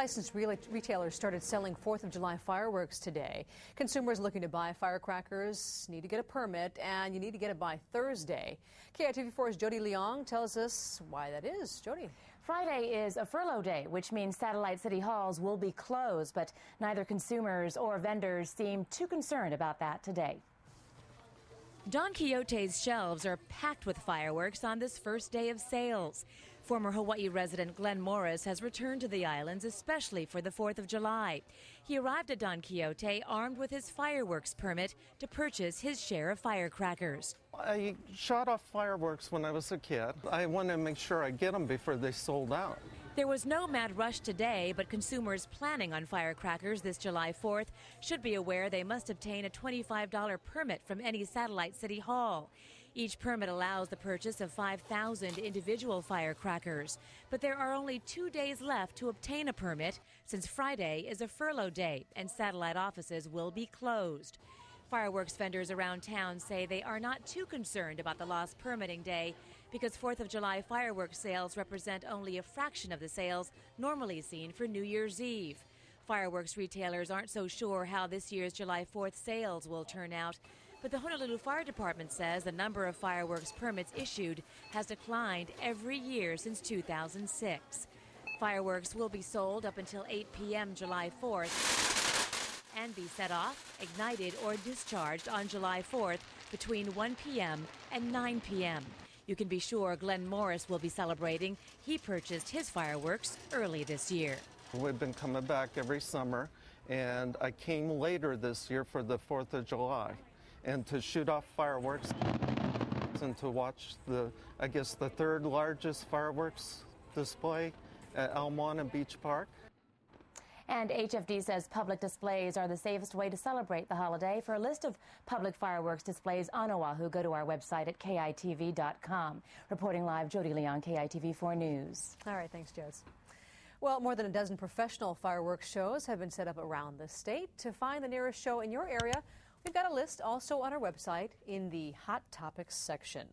Licensed retailers started selling 4th of July fireworks today. Consumers looking to buy firecrackers need to get a permit, and you need to get it by Thursday. KITV4's Jody Leong tells us why that is. Jody. Friday is a furlough day, which means satellite city halls will be closed, but neither consumers or vendors seem too concerned about that today. Don Quijote's shelves are packed with fireworks on this first day of sales. Former Hawaii resident Glenn Morris has returned to the islands especially for the 4th of July. He arrived at Don Quijote armed with his fireworks permit to purchase his share of firecrackers. I shot off fireworks when I was a kid. I wanted to make sure I get them before they sold out. There was no mad rush today, but consumers planning on firecrackers this July 4th should be aware they must obtain a $25 permit from any satellite city hall. Each permit allows the purchase of 5,000 individual firecrackers, but there are only two days left to obtain a permit since Friday is a furlough day and satellite offices will be closed. Fireworks vendors around town say they are not too concerned about the lost permitting day because 4th of July fireworks sales represent only a fraction of the sales normally seen for New Year's Eve. Fireworks retailers aren't so sure how this year's July 4th sales will turn out, but the Honolulu Fire Department says the number of fireworks permits issued has declined every year since 2006. Fireworks will be sold up until 8 p.m. July 4th and be set off, ignited, or discharged on July 4th between 1 p.m. and 9 p.m. You can be sure Glenn Morris will be celebrating. He purchased his fireworks early this year. We've been coming back every summer, and I came later this year for the 4th of July and to shoot off fireworks and to watch the, I guess, the third largest fireworks display at Ala Moana Beach Park. And HFD says public displays are the safest way to celebrate the holiday. For a list of public fireworks displays on Oahu, go to our website at KITV.com. Reporting live, Jody Leong, KITV4 News. All right, thanks, Jose. Well, more than a dozen professional fireworks shows have been set up around the state. To find the nearest show in your area, we've got a list also on our website in the Hot Topics section.